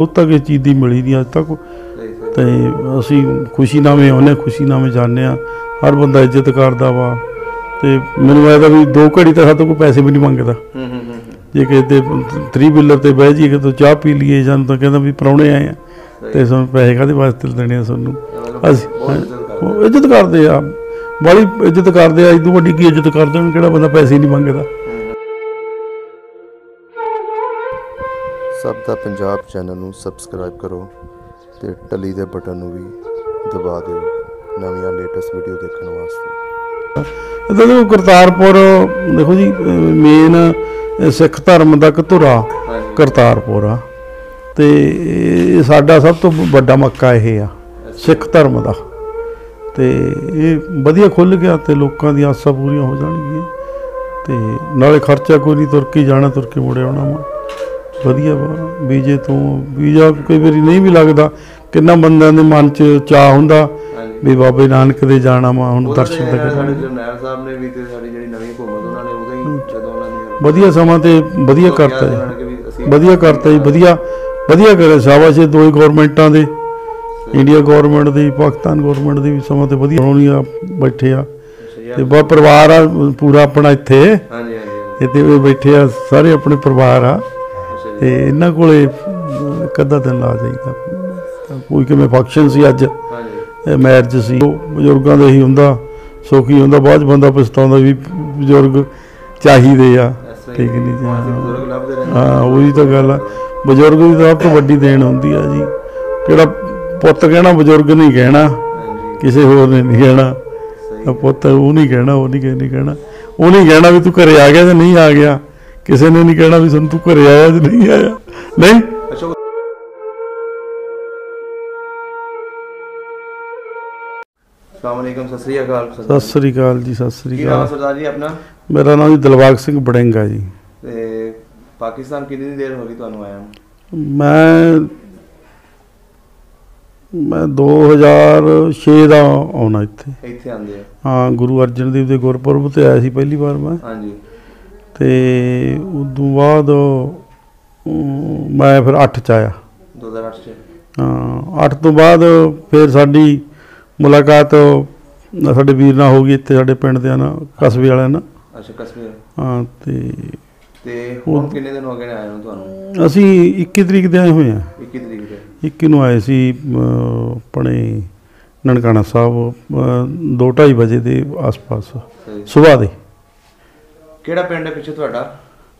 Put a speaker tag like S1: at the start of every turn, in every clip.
S1: ਉਹ ਤੱਕ ਇਹ ਚੀਜ਼ ਦੀ ਮਿਲੀ ਨਹੀਂ ਅੱਜ ਤੱਕ। ਤੇ ਅਸੀਂ ਖੁਸ਼ੀ ਨਾਮੇ ਆਉਂਦੇ ਹਾਂ ਖੁਸ਼ੀ ਨਾਮੇ ਜਾਂਦੇ ਆ ਹਰ ਬੰਦਾ ਇੱਜ਼ਤ ਕਰਦਾ ਵਾ। ਤੇ ਮੈਨੂੰ ਐਦਾ ਵੀ ਦੋ ਘੜੀ ਤਾਂ ਸਾਡੇ ਕੋਈ ਪੈਸੇ ਵੀ ਨਹੀਂ ਮੰਗਦਾ। ਜੇ ਕਿਸੇ ਤੇ 3 ਵੀਲਰ ਤੇ ਬਹਿ ਜੀ ਕਿ ਤੂੰ ਚਾਹ ਪੀ ਲਈਏ ਜਾਂ ਤਾਂ ਕਹਿੰਦਾ ਵੀ ਪਰੌਣੇ ਆਏ ਆ ਤੇ ਸਾਨੂੰ ਪੈਸੇ ਕਾਹਦੇ ਵਾਸਤੇ ਦੇਣੇ ਆ ਸਾਨੂੰ? ਅਸੀਂ
S2: ਇੱਜ਼ਤ ਕਰਦੇ
S1: ਆ। ਬੜੀ ਇੱਜ਼ਤ ਕਰਦੇ ਆ ਇਦੋਂ ਵੱਡੀ ਕੀ ਇੱਜ਼ਤ ਕਰਦੇ ਹੁਣ ਕਿਹੜਾ ਬੰਦਾ ਪੈਸੇ ਨਹੀਂ ਮੰਗਦਾ।
S3: ਸਭ ਦਾ ਪੰਜਾਬ ਚੈਨਲ ਨੂੰ ਸਬਸਕ੍ਰਾਈਬ ਕਰੋ ਤੇ ਟਲੀ ਦੇ ਬਟਨ ਨੂੰ ਵੀ ਦਬਾ ਦਿਓ ਨਵੀਆਂ ਲੇਟੈਸਟ ਵੀਡੀਓ ਦੇਖਣ ਵਾਸਤੇ।
S1: ਦੇਖੋ ਕਰਤਾਰਪੁਰ ਦੇਖੋ ਜੀ ਮੇਨ ਸਿੱਖ ਧਰਮ ਦਾ ਧੁਰਾ ਕਰਤਾਰਪੁਰ ਆ। ਤੇ ਇਹ ਸਾਡਾ ਸਭ ਤੋਂ ਵੱਡਾ ਮੱਕਾ ਇਹ ਆ ਸਿੱਖ ਧਰਮ ਦਾ। ਤੇ ਇਹ ਵਧੀਆ ਖੁੱਲ ਗਿਆ ਤੇ ਲੋਕਾਂ ਦੀਆਂ ਆਸਾਂ ਪੂਰੀਆਂ ਹੋ ਜਾਣਗੀਆਂ। ਤੇ ਨਾਲੇ ਖਰਚਾ ਕੋਈ ਨਹੀਂ ਤੁਰ ਕੇ ਹੀ ਜਾਣਾ ਤੁਰ ਕੇ ਮੁੜ ਆਉਣਾ ਵਾ। ਵਧੀਆ ਵਾ। ਵੀਜ਼ੇ ਤੋਂ ਵੀਜ਼ਾ ਕਈ ਵਾਰੀ ਨਹੀਂ ਵੀ ਲੱਗਦਾ। ਕਿੰਨਾ ਬੰਦਿਆਂ ਦੇ ਮਨ 'ਚ ਚਾਹ ਹੁੰਦਾ ਵੀ ਬਾਬੇ ਨਾਨਕ ਦੇ ਜਾਣਾ ਵਾ ਹੁਣ ਦਰਸ਼ਨ
S2: ਤੇ ਸਾਡੇ
S1: ਕਰਾਂਗੇ
S2: ਜਰਨੈਲ ਸਾਹਿਬ ਨੇ ਵੀ ਤੇ ਸਾਡੀ ਜਿਹੜੀ ਨਵੀਂ ਹੁਕੂਮਤ ਉਹਨਾਂ ਨੇ ਉਦੋਂ ਹੀ ਜਦੋਂ ਉਹਨਾਂ ਦੀ
S1: ਵਧੀਆ ਸਮਾਂ ਤੇ ਵਧੀਆ ਕਰਤਾ ਜੀ। ਵਧੀਆ ਕਰਤਾ ਜੀ ਵਧੀਆ ਵਧੀਆ ਕਰਿਆ। ਸ਼ਾਬਾਸ਼ ਇਹ ਦੋਈ ਗਵਰਨਮੈਂਟਾਂ ਦੇ ਇੰਡੀਆ ਗਵਰਨਮੈਂਟ ਦੀ ਪਾਕਿਸਤਾਨ ਗਵਰਨਮੈਂਟ ਦੀ ਵੀ ਸਮਾਂ ਤੇ ਵਧੀਆ ਹੋਣੀ ਆ। ਬੈਠੇ ਆ। ਤੇ
S2: ਯਾਰ
S1: ਬਾ ਪਰਿਵਾਰ ਆ ਪੂਰਾ ਆਪਣਾ ਇੱਥੇ।
S2: ਹਾਂਜੀ ਹਾਂਜੀ।
S1: ਇੱਥੇ ਵੀ ਬੈਠੇ ਆ ਸਾਰੇ ਆਪਣੇ ਪਰਿਵਾਰ ਆ। ਤੇ ਇਹਨਾਂ ਕੋਲੇ ਕਦਾ ਦਿਨ ਲਾ ਜਾਈਦਾ। ਕੋਈ ਕਿਵੇਂ ਫੰਕਸ਼ਨ ਸੀ ਅੱਜ?
S2: ਹਾਂਜੀ।
S1: ਮੈਰਿਜ ਸੀ। ਉਹ ਬਜ਼ੁਰਗਾਂ ਦਾ ਹੀ ਹੁੰਦਾ ਸੁਖੀ ਹੁੰਦਾ। ਬਾਅਦ ਬੰਦਾ ਪਛਤਾਉਂਦਾ ਵੀ ਬਜ਼ੁਰਗ ਚਾਹੀਦੇ ਆ। ਠੀਕ ਨਹੀਂ ਜੀ, ਹਾਂ। ਉਹੀ ਤਾਂ ਗੱਲ ਆ। ਬਜ਼ੁਰਗ ਦੀ ਤਾਂ ਸਭ ਤੋਂ ਵੱਡੀ ਦੇਣ ਹੁੰਦੀ ਆ ਜੀ। ਕਿਹੜਾ ਪੁੱਤ ਕਹਿਣਾ ਬਜ਼ੁਰਗ ਨਹੀਂ ਕਹਿਣਾ। ਕਿਸੇ ਹੋਰ ਨੇ ਨਹੀਂ ਕਹਿਣਾ। ਪੁੱਤ ਉਹ ਨਹੀਂ ਕਹਿਣਾ ਉਹ ਨਹੀਂ ਕਹਿਣਾ। ਉਹ ਨਹੀਂ ਕਹਿਣਾ ਵੀ ਤੂੰ ਘਰੇ ਆ ਗਿਆ ਜਾਂ ਨਹੀਂ ਆ ਗਿਆ। ਕਿਸੇ ਨੇ ਨਹੀਂ ਕਹਿਣਾ ਵੀ ਸਾਨੂੰ ਤੂੰ ਘਰੇ ਆਇਆ ਜਾਂ ਨਹੀਂ ਆਇਆ। ਨਹੀਂ?
S2: ਅੱਛਾ ਸਲਾਮ ਅਲੈਕਮ ਸਤਿ ਸ੍ਰੀ ਅਕਾਲ
S1: ਸਤਿ ਸ੍ਰੀ ਅਕਾਲ ਜੀ ਸਤਿ ਸ੍ਰੀ
S2: ਕੀ ਨਾਮ ਹੈ
S1: ਅਕਾਲ।
S2: ਸਰਦਾਰ ਜੀ ਆਪਣਾ?
S1: ਮੇਰਾ ਨਾਮ ਜੀ ਦਿਲਬਾਗ ਸਿੰਘ ਬੜਿੰਗਾ ਜੀ।
S2: ਤੇ ਪਾਕਿਸਤਾਨ ਕਿੰਨੀ ਦੇਰ ਹੋ ਗਈ ਤੁਹਾਨੂੰ ਆਇਆ
S1: ਮੈਂ ਮੈਂ 2006 ਦਾ ਆਉਣਾ ਇੱਥੇ।
S2: ਇੱਥੇ ਆਂਦੇ
S1: ਹਾਂ ਗੁਰੂ ਅਰਜਨ ਦੇਵ ਦੇ ਗੁਰਪੁਰਬ ਤੇ ਆਇਆ ਸੀ ਪਹਿਲੀ ਵਾਰ ਮੈਂ।
S2: ਹਾਂਜੀ।
S1: ਤੇ ਉਦੋਂ ਬਾਅਦ ਮੈਂ ਫਿਰ 8 ਚ ਆਇਆ।
S2: 2008 ਚ।
S1: ਹਾਂ 8 ਤੋਂ ਬਾਅਦ ਫਿਰ ਸਾਡੀ ਮੁਲਾਕਾਤ ਸਾਡੇ ਵੀਰ ਨਾਲ ਹੋ ਗਈ ਇੱਥੇ ਸਾਡੇ ਪਿੰਡ ਦੇ ਨਾਲ ਕਸਬੇ ਵਾਲਿਆਂ ਨਾਲ।
S2: ਅੱਛਾ ਕਸ਼ਮੀਰ
S1: ਹਾਂ ਤੇ
S2: ਤੇ ਹੁਣ ਕਿੰਨੇ ਦਿਨ ਹੋ ਗਏ ਨੇ ਆਏ ਨੂੰ ਤੁਹਾਨੂੰ?
S1: ਅਸੀਂ 21 ਤਰੀਕ ਦੇ ਆਏ ਹੋਏ ਆ
S2: 21 ਤਰੀਕ ਦੇ।
S1: 21 ਨੂੰ ਆਏ ਸੀ ਆਪਣੇ ਨਨਕਾਣਾ ਸਾਹਿਬ 2:30 ਵਜੇ ਦੇ ਆਸ-ਪਾਸ ਸਵੇਰ ਦੇ।
S2: ਕਿਹੜਾ ਪਿੰਡ ਹੈ ਪਿੱਛੇ ਤੁਹਾਡਾ?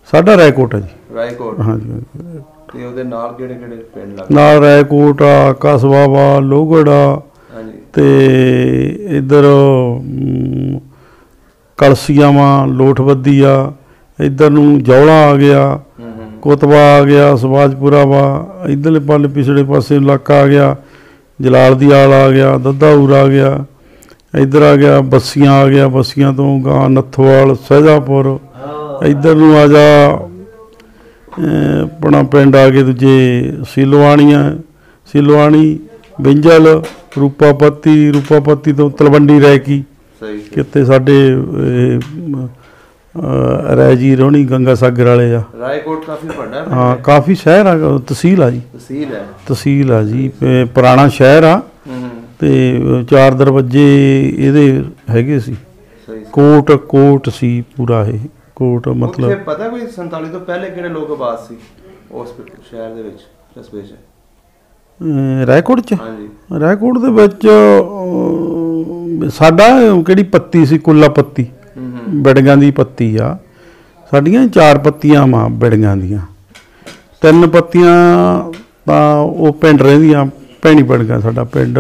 S1: ਸਾਡਾ ਰਾਏਕੋਟ ਹੈ ਜੀ।
S2: ਰਾਏਕੋਟ।
S1: ਹਾਂਜੀ ਹਾਂਜੀ।
S2: ਤੇ ਉਹਦੇ ਨਾਲ ਕਿਹੜੇ ਕਿਹੜੇ ਪਿੰਡ ਲੱਗਦੇ?
S1: ਨਾਲ ਰਾਏਕੋਟ ਆ ਕਸਬਾ ਵਾ ਲੋਹਗੜ੍ਹ ਆ।
S2: ਹਾਂਜੀ।
S1: ਤੇ ਇਧਰ ਕਲਸੀਆਂ ਵਾ ਲੋਟਵੱਦੀ ਆ। ਇਧਰ ਨੂੰ ਜੌਲਾ ਆ ਗਿਆ ਕੋਤਵਾ ਆ ਗਿਆ ਸਵਾਜਪੁਰਾ ਵਾ। ਇਧਰਲੇ ਪਾਲੇ ਪਿਛਲੇ ਪਾਸੇ ਇਲਾਕਾ ਆ ਗਿਆ। ਜਲਾਲ ਦੀ ਆਲ ਆ ਗਿਆ ਦੱਦਾਊਰ ਆ ਗਿਆ। ਇਧਰ ਆ ਗਿਆ ਬੱਸੀਆਂ ਆ ਗਿਆ ਬੱਸੀਆਂ ਤੋਂ ਗਾਂ ਨੱਥੋਵਾਲ ਸਹਿਜਾਪੁਰ। ਇਧਰ ਨੂੰ ਆ ਜਾ ਆਪਣਾ ਪਿੰਡ ਆ ਗਏ ਦੂਜੇ ਸਿਲਵਾਣੀਆਂ ਸਿਲਵਾਣੀ ਬਿੰਜਲ ਰੂਪਾਪਤੀ ਰੂਪਾਪਤੀ ਤੋਂ ਤਲਵੰਡੀ
S2: ਸਹੀ ਸਹੀ।
S1: ਕਿਤੇ ਸਾਡੇ ਅਹ, ਰੈਜੀ ਰੋਣੀ ਗੰਗਾ ਸਾਗਰ ਵਾਲੇ ਆ।
S2: ਰਾਏਕੋਟ ਕਾਫੀ ਵੱਡਾ
S1: ਹਾਂ ਕਾਫੀ ਸ਼ਹਿਰ ਆ ਤਹਿਸੀਲ ਆ ਜੀ।
S2: ਤਹਿਸੀਲ ਹੈ।
S1: ਤਹਿਸੀਲ ਆ ਜੀ ਪੁਰਾਣਾ ਸ਼ਹਿਰ ਆ। ਤੇ ਚਾਰ ਦਰਵਾਜ਼ੇ ਇਹਦੇ ਹੈਗੇ ਸੀ। ਕੋਟ ਕੋਟ ਸੀ ਪੂਰਾ ਇਹ। ਕੋਟ
S2: ਉੱਥੇ
S1: ਮਤਲਬ
S2: ਪਤਾ ਕੋਈ 47 ਤੋਂ ਪਹਿਲੇ ਕਿਹੜੇ ਲੋਕ ਆਬਾਦ ਸੀ? ਉਸ ਸ਼ਹਿਰ ਦੇ ਵਿੱਚ ਕਸਬੇ 'ਚ
S1: ਅਹ, ਰਾਏਕੋਟ ਚ?
S2: ਹਾਂਜੀ।
S1: ਰਾਏਕੋਟ ਦੇ ਵਿੱਚ ਸਾਡਾ ਕਿਹੜੀ ਪੱਤੀ ਸੀ? ਕੁੱਲਾ ਪੱਤੀ। ਬਿੜਗਾਂ ਦੀ ਪੱਤੀ ਆ। ਸਾਡੀਆਂ ਚਾਰ ਪੱਤੀਆਂ ਮਾਂ ਬਿੜਗਾਂ ਦੀਆਂ। ਤਿੰਨ ਪੱਤੀਆਂ ਤਾਂ ਉਹ ਪਿੰਡ ਰਹਿੰਦੀਆਂ ਭੈਣੀ ਬਿੜਗਾਂ ਸਾਡਾ ਪਿੰਡ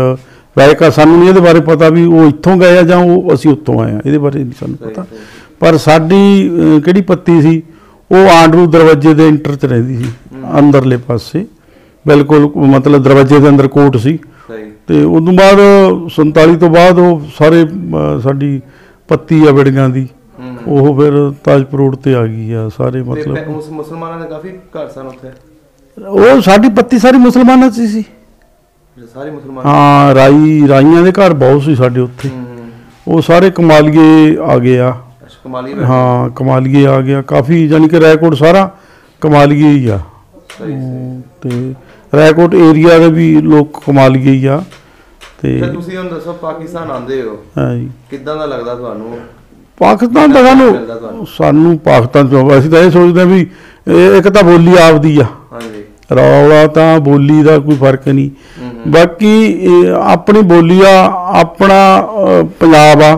S1: ਵੈਸੇ ਕਾ ਸਾਨੂੰ ਨਹੀਂ ਇਹਦੇ ਬਾਰੇ ਪਤਾ ਵੀ ਉਹ ਇੱਥੋਂ ਗਏ ਆ ਜਾਂ ਉਹ ਅਸੀਂ ਉੱਥੋਂ ਆਏ ਆ ਇਹਦੇ ਬਾਰੇ ਨਹੀਂ ਸਾਨੂੰ ਪਤਾ। ਪਰ ਸਾਡੀ ਕਿਹੜੀ ਪੱਤੀ ਸੀ ਉਹ ਆਂਡਰੂ ਦਰਵਾਜ਼ੇ ਦੇ ਇੰਟਰ 'ਚ ਰਹਿੰਦੀ ਸੀ ਅੰਦਰਲੇ ਪਾਸੇ। ਬਿਲਕੁਲ ਮਤਲਬ ਦਰਵਾਜ਼ੇ ਦੇ ਅੰਦਰ ਕੋਟ ਸੀ। ਤੇ ਉਦੋਂ ਬਾਅਦ 47 ਤੋਂ ਬਾਅਦ ਉਹ ਸਾਰੇ ਸਾਡੀ ਪੱਤੀ ਆ ਵਿੜੀਆਂ ਦੀ ਉਹ ਫਿਰ ਤਾਜਪੁਰ ਰੋਡ ਤੇ ਆ ਗਈ ਆ ਸਾਰੇ
S2: ਤੇ
S1: ਮਤਲਬ
S2: ਉਸ ਮੁਸਲਮਾਨਾਂ ਦੇ ਕਾਫੀ ਘਰ ਸਨ ਉੱਥੇ?
S1: ਉਹ ਸਾਡੀ ਪੱਤੀ ਸਾਰੀ ਮੁਸਲਮਾਨਾਂ 'ਚ ਸੀ।
S2: ਸਾਰੇ ਮੁਸਲਮਾਨ
S1: ਹਾਂ ਰਾਈ ਰਾਈਆਂ ਦੇ ਘਰ ਬਹੁਤ ਸੀ ਸਾਡੇ ਉੱਥੇ।
S2: ਹੂੰ ਹੂੰ।
S1: ਉਹ ਸਾਰੇ ਕਮਾਲੀਏ ਆ ਗਏ ਆ।
S2: ਅੱਛਾ ਕਮਾਲੀ ਬੈਠੇ।
S1: ਹਾਂ ਕਮਾਲੀਏ ਆ ਗਿਆ ਕਾਫੀ ਯਾਨੀ ਕਿ ਰਾਏਕੋਟ ਸਾਰਾ ਕਮਾਲੀਏ ਹੀ ਆ। ਤੇ ਰੈਕੋਟ ਏਰੀਆ ਦੇ ਵੀ ਲੋਕ ਕਮਾਲ ਗਈ ਆ। ਤੇ
S2: ਤੁਸੀਂ ਹੁਣ ਦੱਸੋ ਪਾਕਿਸਤਾਨ ਆਂਦੇ ਹੋ।
S1: ਹਾਂ ਜੀ।
S2: ਕਿੱਦਾਂ ਦਾ ਲੱਗਦਾ ਤੁਹਾਨੂੰ?
S1: ਪਾਕਿਸਤਾਨ ਦਾ ਸਾਨੂੰ? ਸਾਨੂੰ ਪਾਕਿਸਤਾਨ ਤੋਂ ਅਸੀਂ ਤਾਂ ਇਹ ਸੋਚਦੇ ਹਾਂ ਵੀ ਇੱਕ ਤਾਂ ਬੋਲੀ ਆਪਦੀ ਆ।
S2: ਹਾਂਜੀ
S1: ਰੌਲਾ ਤਾਂ ਬੋਲੀ ਦਾ ਕੋਈ ਫ਼ਰਕ ਨਹੀਂ। ਬਾਕੀ ਆਪਣੀ ਬੋਲੀ ਆ ਆਪਣਾ ਪੰਜਾਬ ਆ।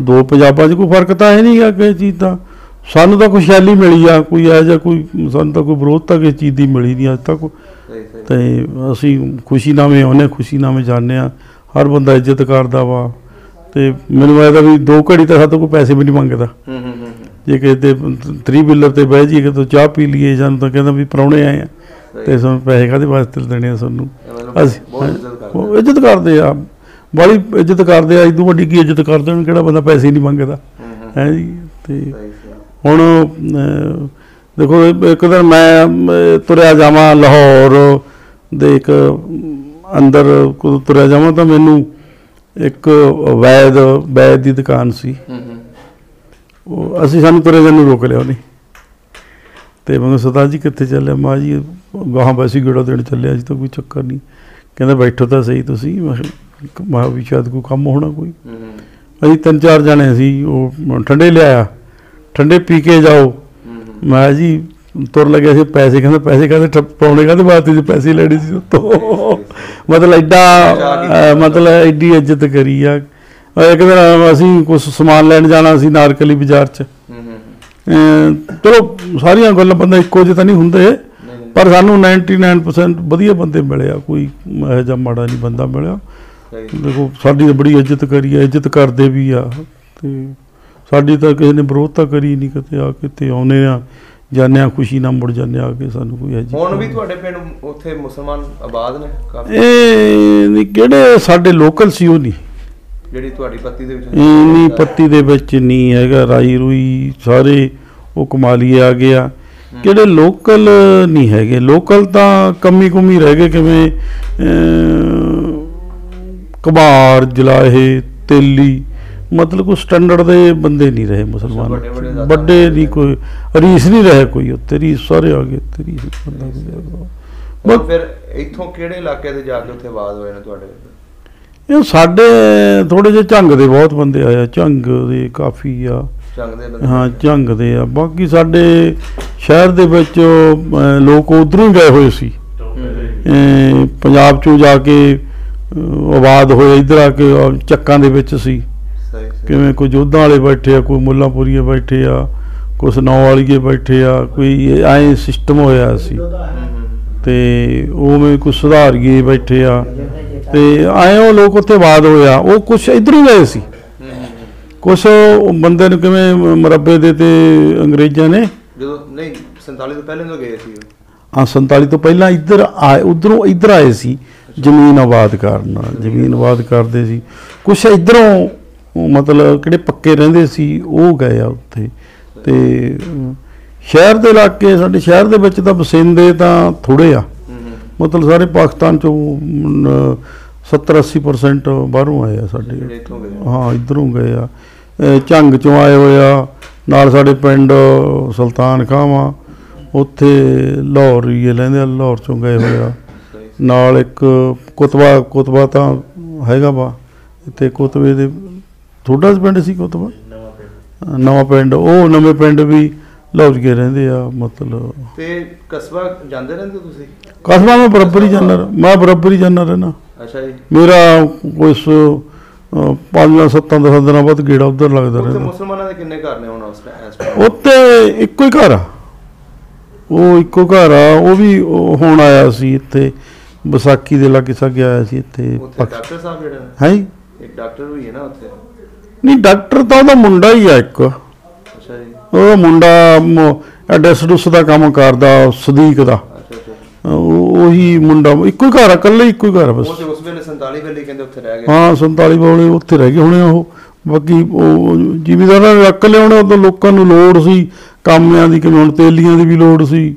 S1: ਦੋ ਪੰਜਾਬਾਂ 'ਚ ਕੋਈ ਫ਼ਰਕ ਤਾਂ ਹੈ ਨਹੀਂਗਾ ਕਿਸੇ ਚੀਜ਼ ਦਾ। ਸਾਨੂੰ ਤਾਂ ਖੁਸ਼ਹਾਲੀ ਮਿਲੀ ਆ ਕੋਈ ਐ ਜਾਂ ਕੋਈ ਸਾਨੂੰ ਤਾਂ ਕੋਈ ਵਿਰੋਧਤਾ ਕਿਸੇ ਚੀਜ਼ ਦੀ ਮਿਲੀ ਨਹੀਂ ਅੱਜ ਤੱਕ।
S2: ਸਹੀ ਸਹੀ।
S1: ਤੇ ਅਸੀਂ ਖੁਸ਼ੀ ਨਾਵੇਂ ਆਉਂਦੇ ਖੁਸ਼ੀ ਨਾਵੇਂ ਜਾਂਦੇ ਆ। ਹਰ ਬੰਦਾ ਇੱਜ਼ਤ ਕਰਦਾ ਵਾ। ਤੇ ਮੈਨੂੰ ਐਦਾ ਵੀ ਦੋ ਘੜੀ ਤਾਂ ਸਾਤੋਂ ਕੋਈ ਪੈਸੇ ਵੀ ਨਹੀਂ ਮੰਗਦਾ।
S2: ਹੂੰ ਹੂੰ ਹੂੰ
S1: ਜੇ ਕਿਸੇ ਦੇ 3 ਬਿੱਲਰ ਤੇ ਬਹਿ ਜਾਈਏ ਕਿ ਚਾਹ ਪੀ ਲਈਏ ਜਾਂ ਤਾਂ ਕਹਿੰਦਾ ਵੀ ਪਰੌਣੇ ਆਏ ਆ। ਤੇ ਸਾਨੂੰ ਪੈਸੇ ਕਾਹਦੇ ਵਾਸਤੇ ਦੇਣੇ ਆ ਸਾਨੂੰ? ਅਸੀਂ
S2: ਬਹੁਤ ਇੱਜ਼ਤ ਕਰਦੇ
S1: ਆ। ਬੜੀ ਇੱਜ਼ਤ ਕਰਦੇ ਆ ਇਦੋਂ ਵੱਡੀ ਕੀ ਇੱਜ਼ਤ ਕਰਦੇ ਨੇ ਕਿਹੜਾ ਬੰਦਾ ਪੈਸੇ ਨਹੀਂ ਮੰਗਦਾ?
S2: ਹੂੰ
S1: ਜੀ? ਤੇ ਹੁਣ ਦੇਖੋ ਇੱਕ- ਦਿਨ ਮੈਂ ਤੁਰਿਆ ਜਾਵਾਂ ਲਾਹੌਰ ਦੇ ਇੱਕ ਅੰਦਰ ਕੋ ਤੁਰਿਆ ਜਾਵਾਂ ਤਾਂ ਮੈਨੂੰ ਇੱਕ ਵੈਦ ਵੈਦ ਦੀ ਦੁਕਾਨ ਸੀ। ਉਹ ਅਸੀਂ ਸਾਨੂੰ ਤੁਰੇ ਜਾਣ ਨੂੰ ਰੋਕ ਲਿਆ ਉਹਨੇ। ਤੇ ਮੈਂ ਕਿਹਾ ਸਰਦਾਰ ਜੀ ਕਿੱਥੇ ਚੱਲੇ ਮਾਂ ਜੀ ਗਾਹਾਂ ਵੈਸੀ ਗੇੜਾ ਦੇਣ ਚੱਲਿਆ ਜੀ ਤਾਂ ਕੋਈ ਚੱਕਰ ਨਹੀਂ। ਕਹਿੰਦਾ ਬੈਠੋ ਤਾਂ ਸਹੀ ਤੁਸੀਂ। ਮੈਂ ਵੀ ਸ਼ਾਇਦ ਕੋਈ ਕੰਮ ਹੋਣਾ ਕੋਈ। ਅਸੀਂ ਤਿੰਨ ਚਾਰ ਜਣੇ ਸੀ ਉਹ ਠੰਡੇ ਲਿਆਇਆ। ਠੰਡੇ ਪੀ ਕੇ ਜਾਓ। ਮੈਂ ਜੀ ਤੁਰ ਲੱਗਿਆ ਸੀ ਪੈਸੇ ਕਹਿੰਦਾ ਪੈਸੇ ਕਹਿੰਦੇ ਪਾਉਣੇ ਕਹਿੰਦੇ ਵਾਸਤੇ ਜੀ ਪੈਸੇ ਲੈਣੇ ਸੀ ਉਤੋਂ। ਮਤਲਬ ਐਡਾ ਮਤਲਬ ਐਡੀ ਇੱਜ਼ਤ ਕਰੀ ਆ। ਇੱਕ ਦਿਨ ਅਸੀਂ ਕੁਝ ਸਮਾਨ ਲੈਣ ਜਾਣਾ ਸੀ ਨਾਰਕਲੀ ਬਾਜ਼ਾਰ 'ਚ। ਚਲੋ ਸਾਰੀਆਂ ਗੱਲਾਂ ਬੰਦਾ ਇੱਕੋ ਜਿਹੇ ਤਾਂ ਨਹੀਂ ਹੁੰਦੇ। ਪਰ ਸਾਨੂੰ 99% ਵਧੀਆ ਬੰਦੇ ਮਿਲੇ ਆ ਕੋਈ ਇਹੋ ਜਿਹਾ ਮਾੜਾ ਨਹੀਂ ਬੰਦਾ ਮਿਲਿਆ। ਦੇਖੋ ਸਾਡੀ ਤਾਂ ਬੜੀ ਇੱਜ਼ਤ ਕਰੀ ਆ ਇੱਜ਼ਤ ਕਰਦੇ ਵੀ ਆ। ਤੇ ਸਾਡੀ ਤਾਂ ਕਿਸੇ ਨੇ ਵਿਰੋਧਤਾ ਕਰੀ ਨਹੀਂ ਕਿਤੇ ਆ ਕਿਤੇ ਆਉਨੇ ਆ ਜਾਂਦੇ ਆ ਖੁਸ਼ੀ ਨਾਲ ਮੁੜ ਜਾਂਦੇ ਆ ਕੇ ਸਾਨੂੰ ਕੋਈ ਹੈ
S2: ਹੁਣ ਵੀ ਤੁਹਾਡੇ ਪਿੰਡ ਉੱਥੇ ਮੁਸਲਮਾਨ ਆਬਾਦ ਨੇ? ਕਾਫੀ
S1: ਇਹ ਨਹੀਂ ਕਿਹੜੇ ਸਾਡੇ ਲੋਕਲ ਸੀ ਉਹ ਨਹੀਂ।
S2: ਜਿਹੜੀ ਤੁਹਾਡੀ ਪੱਤੀ ਦੇ ਵਿੱਚ
S1: ਇੰਨੀ ਪੱਤੀ ਦੇ ਵਿੱਚ ਨਹੀਂ ਹੈਗਾ ਰਾਈ ਰੂਈ ਸਾਰੇ ਉਹ ਕਮਾਲੀਏ ਆ ਗਿਆ। ਕਿਹੜੇ ਲੋਕਲ ਨਹੀਂ ਹੈਗੇ। ਲੋਕਲ ਤਾਂ ਕਮੀ ਕੁਮੀ ਰਹਿ ਗਏ ਕਿਵੇਂ ਕਬਾਰ ਜਲਾਹੇ ਤੇਲੀ ਮਤਲਬ ਕੋਈ ਸਟੈਂਡਰਡ ਦੇ ਬੰਦੇ ਨਹੀਂ ਰਹੇ ਮੁਸਲਮਾਨ।
S2: ਵੱਡੇ-
S1: ਨਹੀਂ ਕੋਈ ਰੀਸ ਨਹੀਂ ਰਹੇ ਕੋਈ ਉੱਤੇ ਰੀਸ ਸਾਰੇ ਆ ਗਏ ਤੇ ਰੀਸ ਬੰਦਾ
S2: ਫਿਰ ਇੱਥੋਂ ਕਿਹੜੇ ਇਲਾਕੇ ਤੇ ਜਾ ਕੇ ਉੱਥੇ ਆਬਾਦ ਹੋਏ ਨੇ ਤੁਹਾਡੇ?
S1: ਇਹ ਸਾਡੇ ਥੋੜੇ ਜਿਹੇ ਝੰਗ ਦੇ ਬਹੁਤ ਬੰਦੇ ਆਏ ਆ। ਝੰਗ ਦੇ ਕਾਫੀ ਆ।
S2: ਚੰਗ ਦੇ ਬੰਦੇ
S1: ਹਾਂ ਝੰਗ ਦੇ ਆ। ਬਾਕੀ ਸਾਡੇ ਸ਼ਹਿਰ ਦੇ ਵਿੱਚ ਲੋਕ ਉਧਰੋਂ ਹੀ ਗਏ ਹੋਏ ਸੀ। ਪੰਜਾਬ ਚੋਂ ਜਾ ਕੇ ਆਬਾਦ ਹੋਏ ਇਧਰ ਆ ਕੇ ਚੱਕਾਂ ਦੇ ਵਿੱਚ ਸੀ। ਕਿਵੇਂ ਕੋਈ ਜੋਧਾਂ ਵਾਲੇ ਬੈਠੇ ਆ ਕੋਈ ਮੁੱਲਾਂਪੁਰੀਏ ਬੈਠੇ ਆ ਕੁਛ ਨੌ ਵਾਲੀਏ ਬੈਠੇ ਆ ਕੋਈ ਐ ਸਿਸਟਮ ਹੋਇਆ ਸੀ। ਤੇ ਉਵੇਂ ਕੁਛ ਸੁਧਾਰੀਏ ਬੈਠੇ ਆ। ਤੇ ਆਏ ਉਹ ਲੋਕ ਉੱਥੇ ਆਬਾਦ ਹੋਇਆ ਉਹ ਕੁਛ ਇਧਰੋਂ ਗਏ ਸੀ।
S2: ਹੂੰ ਹੂੰ, ਹੂੰ
S1: ਕੁਛ ਉਹ ਬੰਦੇ ਨੂੰ ਕਿਵੇਂ ਮੁਰੱਬੇ ਦੇ ਤੇ ਅੰਗਰੇਜ਼ਾਂ ਨੇ?
S2: ਜਦੋਂ ਨਹੀਂ 47 ਤੋਂ ਪਹਿਲੇ ਤੋਂ ਗਏ ਸੀ।
S1: ਆ 47 ਤੋਂ ਪਹਿਲਾਂ ਇੱਧਰ ਆਏ ਉਧਰੋਂ ਇੱਧਰ ਆਏ ਸੀ ਜ਼ਮੀਨ ਆਬਾਦ ਕਰਨ ਜ਼ਮੀਨ ਆਬਾਦ ਕਰਦੇ ਸੀ। ਕੁਛ ਇੱਧਰੋਂ ਮਤਲਬ ਕਿਹੜੇ ਪੱਕੇ ਰਹਿੰਦੇ ਸੀ ਉਹ ਗਏ ਆ ਉੱਥੇ। ਤੇ ਸ਼ਹਿਰ ਦੇ ਇਲਾਕੇ ਸਾਡੇ ਸ਼ਹਿਰ ਦੇ ਵਿੱਚ ਤਾਂ ਵਸਿੰਦੇ ਤਾਂ ਥੋੜੇ ਆ।
S2: ਹੂੰ ਹੂੰ।
S1: ਮਤਲਬ ਸਾਰੇ ਪਾਕਿਸਤਾਨ ਚੋਂ 70 80% ਬਾਹਰੋਂ ਆਏ ਆ ਸਾਡੇ। ਹਾਂ ਇਧਰੋਂ ਗਏ ਆ। ਇਹ ਝੰਗ ਚੋਂ ਆਏ ਹੋਏ ਆ। ਨਾਲ ਸਾਡੇ ਪਿੰਡ ਸੁਲਤਾਨ ਖਾਵਾ ਉੱਥੇ ਲਾਹੌਰ ਹੀ ਲੈਂਦੇ ਆ ਲਾਹੌਰ ਚੋਂ ਗਏ ਹੋਏ ਆ। ਨਾਲ ਇੱਕ ਕੁਤਬਾ ਕੁਤਬਾ ਤਾਂ ਹੈਗਾ ਵਾ। ਇੱਥੇ ਕੁਤਬੇ ਦੇ ਥੋੜਾ ਪਿੰਡ ਸੀ ਕੁਤਬਾ ਨਵਾਂ ਪਿੰਡ ਉਹ ਨਵੇਂ ਪਿੰਡ ਵੀ ਲਾਹੌਰ ਕੇ ਰਹਿੰਦੇ ਆ ਮਤਲਬ।
S2: ਤੇ ਕਸਬਾ ਜਾਂਦੇ ਰਹਿੰਦੇ ਤੁਸੀਂ?
S1: ਕਸਬਾ ਮੈਂ ਬਰਾਬਰ ਹੀ ਜਾਣਾ ਮੈਂ ਬਰਾਬਰ ਹੀ ਜਾਣਾ ਰਹਿਣਾ
S2: ਅੱਛਾ ਜੀ।
S1: ਮੇਰਾ ਕੋਈ ਸ- ਅਹ ਪੰਜ ਸੱਤਾਂ ਦਸਾਂ ਦਿਨਾਂ ਬਾਅਦ ਗੇੜਾ ਉਧਰ ਲੱਗਦਾ
S2: ਉੱਥੇ
S1: ਰਹਿੰਦਾ।
S2: ਮੁਸਲਮਾਨਾਂ ਦੇ ਕਿੰਨੇ ਘਰ ਨੇ ਹੁਣ ਉਸ ਟਾਈਮ?
S1: ਉੱਤੇ ਇੱਕੋ ਹੀ ਘਰ ਆ। ਉਹ ਇੱਕੋ ਘਰ ਆ ਉਹ ਵੀ ਹੁਣ ਆਇਆ ਸੀ ਇੱਥੇ ਵਿਸਾਖੀ ਦੇ ਲਾਗੇ ਸਾਗੇ ਆਇਆ ਸੀ ਇੱਥੇ
S2: ਉੱਥੇ ਡਾਕਟਰ ਸਾਹਿਬ ਜਿਹੜੇ
S1: ਹੈ
S2: ਇੱਕ ਡਾਕਟਰ ਵੀ ਹੈ ਨਾ ਉੱਥੇ।
S1: ਨਹੀਂ ਡਾਕਟਰ ਤਾਂ ਉਹਦਾ ਮੁੰਡਾ ਹੀ ਆ ਇੱਕ।
S2: ਅੱਛਾ ਜੀ
S1: ਉਹ ਮੁੰਡਾ ਐਡਰੈਸ ਡੁਸ ਦਾ ਕੰਮ ਕਰਦਾ ਸਦੀਕ ਦਾ। ਉਹ- ਮੁੰਡਾ ਇੱਕੋ ਹੀ ਘਰ ਆ ਇਕੱਲੇ ਇੱਕੋ ਹੀ ਘਰ ਬਸ।
S2: ਉਹ ਤੇ ਉਸ ਵੇਲੇ 47 ਵੇਲੇ ਕਹਿੰਦੇ ਉੱਥੇ ਰਹਿ ਗਏ।
S1: ਹਾਂ 47 ਵਾਲੇ ਉੱਥੇ ਰਹਿ ਗਏ ਹੋਣੇ ਉਹ। ਬਾਕੀ ਉਹ ਜ਼ਿਮੀਦਾਰਾਂ ਨੇ ਰੱਖ ਲਿਆਉਣੇ ਉਦੋਂ ਲੋਕਾਂ ਨੂੰ ਲੋੜ ਸੀ। ਕਾਮਿਆਂ ਦੀ ਕਿਵੇਂ ਹੁਣ ਤੇਲੀਆਂ ਦੀ ਵੀ ਲੋੜ ਸੀ।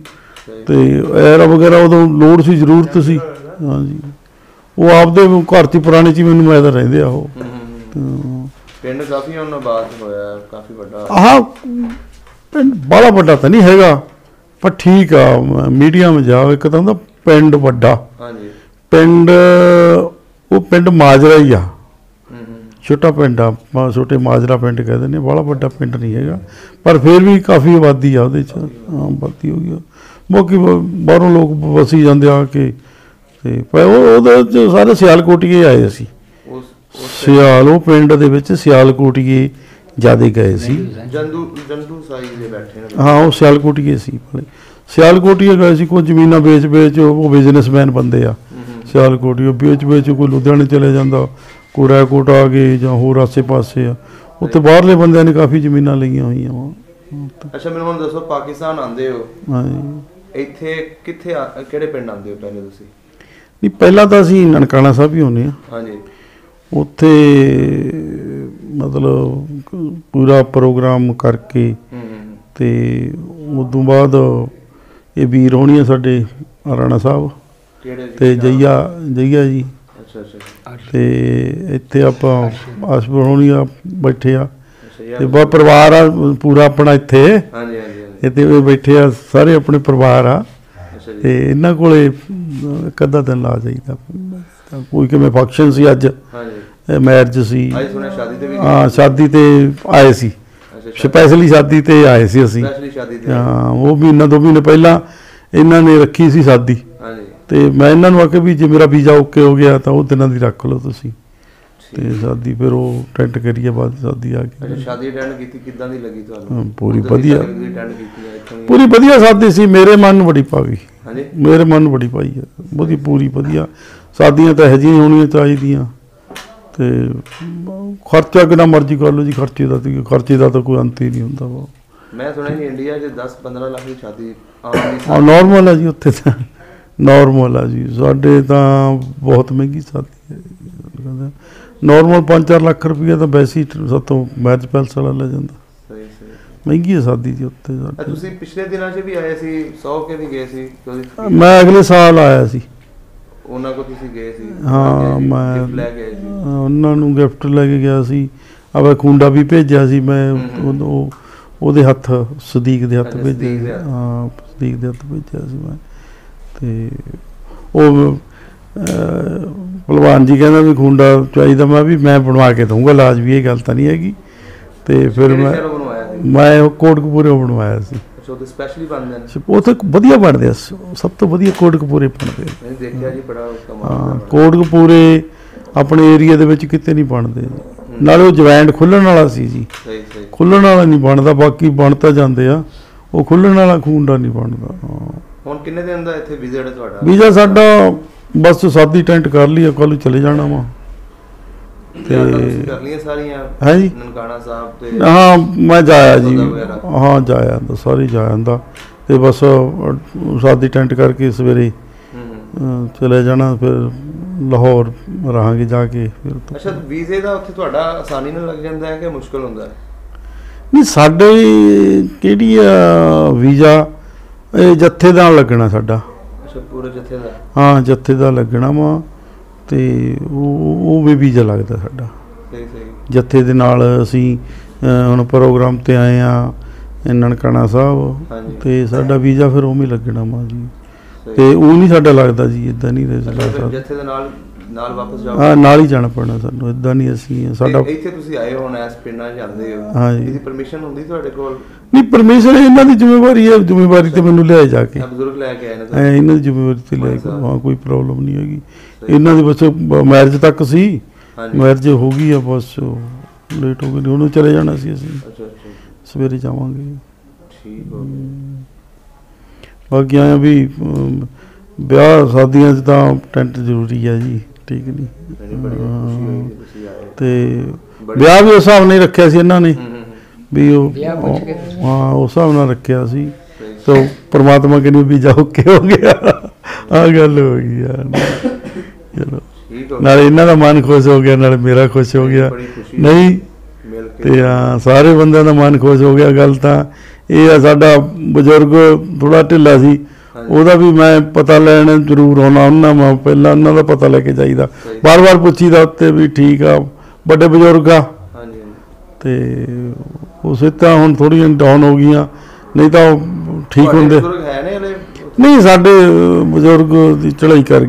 S1: ਤੇ ਐਰਾ ਵਗੈਰਾ ਉਦੋਂ ਲੋੜ ਸੀ ਜ਼ਰੂਰਤ ਸੀ। ਹਾਂਜੀ। ਉਹ ਆਪਦੇ ਘਰ ਹੀ ਪੁਰਾਣੇ 'ਚ ਮੈਨੂੰ ਮੈਦਾ ਰਹਿੰਦੇ ਆ ਉਹ।
S2: ਹੂੰ ਹੂੰ। ਹੂੰ। ਪਿੰਡ ਕਾਫੀ ਉਹਨਾਂ ਬਾਅਦ ਹੋਇਆ ਹੈ, ਕਾਫੀ ਵੱਡਾ।
S1: ਆਹ ਪਿੰਡ ਬੜਾ ਵੱਡਾ ਤਾਂ ਨਹੀਂ ਹੈਗਾ ਪਰ ਠੀਕ ਆ ਮੀਡੀਅਮ ਜਾ ਇੱਕ ਤਾਂ ਦਾ ਪਿੰਡ ਵੱਡਾ।
S2: ਹਾਂਜੀ।
S1: ਪਿੰਡ ਉਹ ਪਿੰਡ ਮਾਜਰਾ ਹੀ ਆ।
S2: ਹੂੰ ਹੂੰ।
S1: ਛੋਟਾ ਪਿੰਡ ਆ ਆਪਾਂ ਛੋਟੇ ਮਾਜਰਾ ਪਿੰਡ ਕਹਿੰਦੇ ਨੇ ਬੜਾ ਵੱਡਾ ਪਿੰਡ ਨਹੀਂ ਹੈਗਾ। ਪਰ ਫਿਰ ਵੀ ਕਾਫੀ ਆਬਾਦੀ ਆ ਉਹਦੇ ਚ। ਹਾਂ ਆਬਾਦੀ ਹੋ ਗਈ ਬਾਕੀ ਬ- ਬਾਹਰੋਂ ਲੋਕ ਵਸੀ ਜਾਂਦੇ ਆ ਕੇ ਤੇ ਪਰ ਉਹ ਉਹਦੇ ਚ ਸਾਰੇ ਸਿਆਲਕੋਟੀਏ ਆਏ ਸੀ
S2: ਉਸ ਉਸ
S1: ਸਿਆਲ ਪਿੰਡ ਦੇ ਵਿੱਚ ਸਿਆਲਕੋਟੀਏ ਜਿਆਦੇ ਗਏ ਸੀ।
S2: ਜੰਦੂ ਜੰਦੂ ਸਾਈ ਦੇ ਬੈਠੇ ਨੇ।
S1: ਹਾਂ ਉਹ ਸਿਆਲਕੋਟੀਏ ਸੀ ਸਿਆਲਕੋਟੀਏ ਗਏ ਸੀ ਕੋਈ ਜ਼ਮੀਨਾਂ ਵੇਚ ਵੇਚ ਉਹ ਬਿਜ਼ਨਸਮੈਨ ਬੰਦੇ ਆ। ਸਿਆਲਕੋਟੀਏ ਵੇਚ ਵੇਚ ਕੋਈ ਲੁਧਿਆਣੇ ਚਲੇ ਜਾਂਦਾ ਕੋਈ ਰਾਏਕੋਟ ਆ ਗਏ ਜਾਂ ਹੋਰ ਆਸੇ-ਪਾਸੇ ਆ। ਉੱਥੇ ਬਾਹਰਲੇ ਬੰਦਿਆਂ ਨੇ ਕਾਫੀ ਜ਼ਮੀਨਾਂ ਲਈਆਂ ਹੋਈਆਂ ਵਾ।
S2: ਅੱਛਾ ਮੈਨੂੰ ਹੁਣ ਦੱਸੋ ਪਾਕਿਸਤਾਨ ਆਂਦੇ ਹੋ?
S1: ਹਾਂਜੀ।
S2: ਇੱਥੇ ਕਿੱਥੇ ਕਿਹੜੇ ਪਿੰਡ ਆਂਦੇ ਹੋ ਪਹਿਲੇ ਤੁਸੀਂ?
S1: ਨਹੀਂ ਪਹਿਲਾਂ ਤਾਂ ਅਸੀਂ ਨਨਕਾਣਾ ਸਾਹਿਬ ਹੀ ਹੁੰਨੇ ਆ
S2: ਹਾਂਜੀ।
S1: ਉੱਥੇ ਮਤਲਬ ਪੂਰਾ ਪ੍ਰੋਗਰਾਮ ਕਰਕੇ
S2: ਹੂੰ ਹੂੰ
S1: ਤੇ ਬਾਅਦ ਇਹ ਵੀਰ ਹੋਣੀ ਆ ਸਾਡੇ ਰਾਣਾ ਸਾਹਿਬ। ਤੇ ਜਈਆ ਜਈਆ ਜੀ।
S2: ਅੱਛਾ ਅੱਛਾ।
S1: ਤੇ ਇੱਥੇ ਆਪਾਂ ਆਸਪਰ ਹੋਣੀ ਆ ਬੈਠੇ ਆ। ਤੇ
S2: ਯਾਰ।
S1: ਬਾ ਪਰਿਵਾਰ ਆ ਪੂਰਾ ਆਪਣਾ ਇੱਥੇ।
S2: ਹਾਂਜੀ ਹਾਂਜੀ
S1: ਇੱਥੇ ਬੈਠੇ ਆ ਸਾਰੇ ਆਪਣੇ ਪਰਿਵਾਰ ਆ। ਤੇ ਇਹਨਾਂ ਕੋਲੇ ਇੱਕ ਅੱਧਾ ਦਿਨ ਲਾ ਜਾਈਦਾ। ਤਾਂ ਕੋਈ ਕਿਵੇਂ ਫੰਕਸ਼ਨ ਸੀ ਅੱਜ?
S2: ਹਾਂਜੀ।
S1: ਮੈਰਿਜ ਸੀ।
S2: ਅੱਜ ਸੁਣਿਆ ਸ਼ਾਦੀ ਤੇ ਵੀ?
S1: ਹਾਂ ਸ਼ਾਦੀ ਤੇ ਆਏ ਸੀ।
S2: ਅੱਛਾ
S1: ਸਪੈਸ਼ਲੀ ਸ਼ਾਦੀ ਤੇ ਆਏ ਸੀ ਅਸੀਂ।
S2: ਸਪੈਸ਼ਲੀ ਸ਼ਾਦੀ ਤੇ?
S1: ਹਾਂ ਉਹ ਮਹੀਨਾ ਦੋ ਮਹੀਨੇ ਪਹਿਲਾਂ ਇਹਨਾਂ ਨੇ ਰੱਖੀ ਸੀ ਸ਼ਾਦੀ।
S2: ਹਾਂਜੀ।
S1: ਤੇ ਮੈਂ ਇਹਨਾਂ ਨੂੰ ਆਖਿਆ ਵੀ ਜੇ ਮੇਰਾ ਵੀਜ਼ਾ ਓਕੇ ਹੋ ਗਿਆ ਤਾਂ ਉਹ ਦਿਨਾਂ ਦੀ ਰੱਖ ਲਓ ਤੁਸੀਂ। ਤੇ ਸ਼ਾਦੀ ਫਿਰ ਉਹ ਟੈਂਟ ਕਰੀਏ ਬਾਅਦ ਸ਼ਾਦੀ ਆ
S2: ਅੱਛਾ
S1: ਗਈ
S2: ਸ਼ਾਦੀ ਅਟੈਂਡ ਕੀਤੀ ਕਿੱਦਾਂ ਦੀ ਲੱਗੀ ਤੁਹਾਨੂੰ?
S1: ਪੂਰੀ ਵਧੀਆ। ਪੂਰੀ ਵਧੀਆ ਸ਼ਾਦੀ ਸੀ ਮੇਰੇ ਮਨ ਨੂੰ ਬੜੀ ਪਾ ਗਈ।
S2: ਹਾਂਜੀ।
S1: ਮੇਰੇ ਮਨ ਨੂੰ ਬੜੀ ਪਾਈ ਹੈ ਬਹੁਤੀ ਪੂਰੀ ਵਧੀਆ। ਸ਼ਾਦੀਆਂ ਤਾਂ ਇਹੋ ਜਿਹੀਆਂ ਹੋਣੀਆਂ ਚਾਹੀਦੀਆਂ। ਤੇ ਖਰਚਾ ਕਿੰਨਾ ਮਰਜ਼ੀ ਕਰ ਲਓ ਜੀ ਖਰਚੇ ਦਾ ਤੇ ਖਰਚੇ ਦਾ ਤਾਂ ਕੋਈ ਅੰਤ ਹੀ ਨਹੀਂ ਹੁੰਦਾ ਵਾ।
S2: ਮੈਂ ਸੁਣਿਆ ਸੀ ਇੰਡੀਆ 'ਚ 10 15 ਲੱਖ ਦੀ ਸ਼ਾਦੀ ਆਮ
S1: ਨਾਰਮਲ ਹੈ ਜੀ ਉੱਥੇ ਤਾਂ। ਨਾਰਮਲ ਹੈ ਜੀ। ਸਾਡੇ ਤਾਂ ਬਹੁਤ ਮਹਿੰਗੀ ਸ਼ਾਦੀ ਹੈ ਨਾਰਮਲ 5-4 ਲੱਖ ਰੁਪਏ ਤਾਂ ਵੈਸੇ ਹੀ ਸਾਤੋਂ ਮੈਰਿਜ ਪੈਲਸ ਵਾਲਾ ਲੈ ਜਾਂਦਾ।
S2: ਸਹੀ ਸਹੀ।
S1: ਮਹਿੰਗੀ ਹੈ ਸ਼ਾਦੀ ਜੀ ਉੱਥੇ।
S2: ਆ ਤੁਸੀਂ ਪਿਛਲੇ ਦਿਨਾਂ 'ਚ ਵੀ ਆਏ ਸੀ ਸੌ ਕੇ ਵੀ ਗਏ ਸੀ
S1: ਮੈਂ ਅਗਲੇ ਸਾਲ ਆਇਆ ਸੀ।
S2: ਉਹਨਾਂ ਕੋ ਤੁਸੀਂ ਗਏ ਸੀ?
S1: ਹਾਂ, ਮੈਂ-
S2: ਲੈ ਗਏ ਸੀ?
S1: ਉਹਨਾਂ ਨੂੰ ਗਿਫਟ ਲੈ ਕੇ ਗਿਆ ਸੀ। ਆਵਾ ਖੁੰਡਾ ਵੀ ਭੇਜਿਆ ਸੀ ਮੈਂ ਉਹ- ਉਹ- ਉਹਦੇ ਹੱਥ ਸਦੀਕ ਦੇ ਹੱਥ ਭੇਜਿਆ। ਹਾਂ ਸਦੀਕ ਦੇ ਹੱਥ ਭੇਜਿਆ ਸੀ ਮੈਂ। ਤੇ ਉਹ ਭਲਵਾਨ ਜੀ ਕਹਿੰਦਾ ਵੀ ਖੁੰਡਾ ਚਾਹੀਦਾ ਮੈਂ ਵੀ ਮੈਂ ਬਣਵਾ ਕੇ ਦਊਂਗਾ ਲਾਜ ਵੀ ਇਹ ਗੱਲ ਤਾਂ ਨਹੀਂ ਹੈਗੀ। ਤੇ ਫਿਰ ਮੈਂ ਮੈਂ ਕੋਟਕਪੂਰੇ ਬਣਵਾਇਆ ਸੀ।
S2: ਅੱਛਾ ਉਹ ਸਪੈਸ਼ਲੀ ਬਣਦੇ ਨੇ
S1: ਉਹ ਤਾਂ ਵਧੀਆ ਬਣਦੇ ਆ ਸਭ ਤੋਂ ਵਧੀਆ ਕੋਟਕਪੂਰੇ ਬਣਦੇ ਆ
S2: ਮੈਂ ਦੇਖਿਆ ਜੀ ਬੜਾ ਕਮਾਲ
S1: ਹਾਂ
S2: ਦਾ
S1: ਕੋਟਕਪੂਰੇ ਆਪਣੇ ਏਰੀਆ ਦੇ ਵਿੱਚ ਕਿਤੇ ਨਹੀਂ ਬਣਦੇ ਨਾਲੇ ਉਹ ਜਵੈਂਟ ਖੁੱਲਣ ਵਾਲਾ ਸੀ ਜੀ।
S2: ਸਹੀ ਸਹੀ।
S1: ਖੁੱਲਣ ਵਾਲਾ ਨਹੀਂ ਬਣਦਾ ਬਾਕੀ ਬਣ ਤਾਂ ਜਾਂਦੇ ਆ। ਉਹ ਖੁੱਲਣ ਵਾਲਾ ਖੂੰਡਾ ਨਹੀਂ ਬਣਦਾ।
S2: ਹੁਣ ਕਿੰਨੇ ਦਿਨ ਦਾ ਇੱਥੇ ਵਿਜ਼ਿਟ ਹੈ ਤੁਹਾਡਾ?
S1: ਵੀਜ਼ਾ ਸਾਡਾ ਬਸ ਸਾਦੀ ਟੈਂਟ ਕਰ ਲਈ ਕੱਲ ਚਲੇ ਜਾਣਾ ਵਾ।
S2: ਤੇ ਕਰ ਲਈਆਂ ਸਾਰੀਆਂ
S1: ਹੈ ਜੀ
S2: ਨਨਕਾਣਾ ਸਾਹਿਬ ਤੇ
S1: ਹਾਂ ਮੈਂ ਜਾਇਆ ਜੀ। ਹਾਂ ਜਾਇਆ ਤਾਂ ਸਾਰੀ ਜਾਇਆ ਜਾਂਦਾ ਤੇ ਬਸ ਸਾਦੀ ਟੈਂਟ ਕਰਕੇ ਸਵੇਰੇ ਚਲੇ ਜਾਣਾ ਫਿਰ ਲਾਹੌਰ ਰਹਾਂਗੇ ਜਾ ਕੇ ਫਿਰ
S2: ਅੱਛਾ ਵੀਜ਼ੇ ਦਾ ਉੱਥੇ ਤੁਹਾਡਾ ਆਸਾਨੀ ਨਾਲ ਲੱਗ ਜਾਂਦਾ ਹੈ ਕਿ ਮੁਸ਼ਕਲ ਹੁੰਦਾ ਹੈ?
S1: ਨਹੀਂ ਸਾਡੇ ਕਿਹੜੀ ਆ ਵੀਜ਼ਾ ਇਹ ਜੱਥੇ ਦਾ ਲੱਗਣਾ ਸਾਡਾ।
S2: ਅੱਛਾ ਪੂਰੇ ਜਥੇ ਦਾ?
S1: ਹਾਂ ਜੱਥੇ ਦਾ ਲੱਗਣਾ ਵਾ। ਤੇ ਉਹ ਉਹ ਵੀ ਵੀਜ਼ਾ ਲੱਗਦਾ ਸਾਡਾ।
S2: ਸਹੀ ਸਹੀ।
S1: ਜੱਥੇ ਦੇ ਨਾਲ ਅਸੀਂ ਹੁਣ ਪ੍ਰੋਗਰਾਮ ਤੇ ਆਏ ਆ ਨਨਕਾਣਾ ਸਾਹਿਬ। ਤੇ ਸਾਡਾ ਵੀਜ਼ਾ ਫਿਰ ਉਵੇਂ ਹੀ ਲੱਗਣਾ ਵਾ ਜੀ। ਤੇ ਉਹ ਨਹੀਂ ਸਾਡਾ ਲੱਗਦਾ ਜੀ ਇਦਾਂ ਨਹੀਂ
S2: ਫਿਰ
S1: ਸਕਦਾ।
S2: ਜਥੇ ਦੇ ਨਾਲ ਨਾਲ ਵਾਪਸ ਜਾਓ।
S1: ਹਾਂ ਨਾਲ ਹੀ ਜਾਣਾ ਪੈਣਾ ਸਾਨੂੰ ਇਦਾਂ ਨਹੀਂ ਅਸੀਂ ਸਾਡਾ
S2: ਇੱਥੇ ਤੁਸੀਂ ਆਏ ਹੋ ਹੁਣ ਐਸ ਪਿੰਡਾਂ ਜਾਂਦੇ ਹੋ।
S1: ਹਾਂਜੀ।
S2: ਇਹਦੀ ਪਰਮਿਸ਼ਨ ਹੁੰਦੀ ਤੁਹਾਡੇ ਕੋਲ?
S1: ਨਹੀਂ ਪਰਮਿਸ਼ਨ ਇਹਨਾਂ ਦੀ ਜ਼ਿੰਮੇਵਾਰੀ ਹੈ ਜ਼ਿੰਮੇਵਾਰੀ ਤੇ ਮੈਨੂੰ ਲਿਆ ਜਾ ਕੇ।
S2: ਬਜ਼ੁਰਗ ਲੈ ਕੇ ਆਏ ਨੇ?
S1: ਇਹਨਾਂ ਦੀ ਜ਼ਿੰਮੇਵਾਰੀ ਤੇ ਲੈ ਕੇ। ਹਾਂ ਕੋਈ ਪ੍ਰੋਬਲਮ ਨਹੀਂ ਹੈਗੀ। ਇਹਨਾਂ ਦੀ ਬਸ ਮੈਰਿਜ ਤੱਕ ਸੀ। ਮੈਰਿਜ ਹੋ ਗਈ ਆ ਬਸ ਲੇਟ ਹੋ ਗਈ ਉਹਨੂੰ ਚਲੇ ਜਾਣਾ ਸੀ ਅਸੀਂ।
S2: ਅੱਛਾ ਅੱਛਾ।
S1: ਸਵੇਰੇ ਜਾਵਾਂਗੇ।
S2: ਠੀਕ ਹੋ ਗਿਆ।
S1: ਬਾਕੀ ਆਇਆ ਵੀ ਵਿਆਹ ਸ਼ਾਦੀਆਂ 'ਚ ਤਾਂ ਟੈਂਟ ਜ਼ਰੂਰੀ ਹੈ ਜੀ ਠੀਕ ਨਹੀਂ
S2: ਕਿ
S1: ਤੇ ਵਿਆਹ ਵੀ ਉਸ ਹਿਸਾਬ ਨਾਲ ਹੀ ਰੱਖਿਆ ਸੀ ਇਹਨਾਂ ਨੇ।
S2: ਹੂੰ ਹੂੰ ਹੂੰ।
S1: ਵੀ ਉਹ
S4: ਕੇ?
S1: ਹਾਂ ਉਸ ਹਿਸਾਬ ਨਾਲ ਰੱਖਿਆ ਸੀ। ਤੋ ਪ੍ਰਮਾਤਮਾ ਕਹਿੰਦੇ ਵੀ ਜਾ ਓਕੇ ਹੋ ਗਿਆ? ਆ ਗੱਲ ਹੋ ਗਈ ਯਾਰ। ਚਲੋ
S2: ਠੀਕ ਹੋ
S1: ਨਾਲੇ ਇਹਨਾਂ ਦਾ ਮਨ ਖੁਸ਼ ਹੋ ਗਿਆ ਨਾਲੇ ਮੇਰਾ ਖੁਸ਼ ਹੋ ਗਿਆ। ਨਹੀਂ ਤੇ ਹਾਂ, ਸਾਰੇ ਬੰਦਿਆਂ ਦਾ ਮਨ ਖੁਸ਼ ਹੋ ਗਿਆ ਗੱਲ ਤਾਂ। ਇਹ ਆ ਸਾਡਾ ਬਜ਼ੁਰਗ ਥੋੜਾ ਢਿੱਲਾ ਸੀ। ਉਹਦਾ ਵੀ ਮੈਂ ਪਤਾ ਲੈਣ ਜ਼ਰੂਰ ਆਉਣਾ ਉਹਨਾਂ ਮੈਂ ਪਹਿਲਾਂ ਉਹਨਾਂ ਦਾ ਪਤਾ ਲੈ ਕੇ ਜਾਈਦਾ। ਬਾਰ-ਬਾਰ ਪੁੱਛੀਦਾ ਉੱਤੇ ਵੀ ਠੀਕ ਆ ਵੱਡੇ ਬਜ਼ੁਰਗ ਆ। ਤੇ ਉਸੇ ਤਾਂ ਹੁਣ ਥੋੜੀਆਂ ਡਾਊਨ ਹੋ ਗਈਆਂ ਨਹੀਂ ਤਾਂ ਠੀਕ ਹੁੰਦੇ।
S2: ਬਜ਼ੁਰਗ ਹੈ ਨੇ ਹਲੇ?
S1: ਨਹੀਂ ਸਾਡੇ ਬਜ਼ੁਰਗ ਦੀ ਚੜ੍ਹਾਈ ਕਰ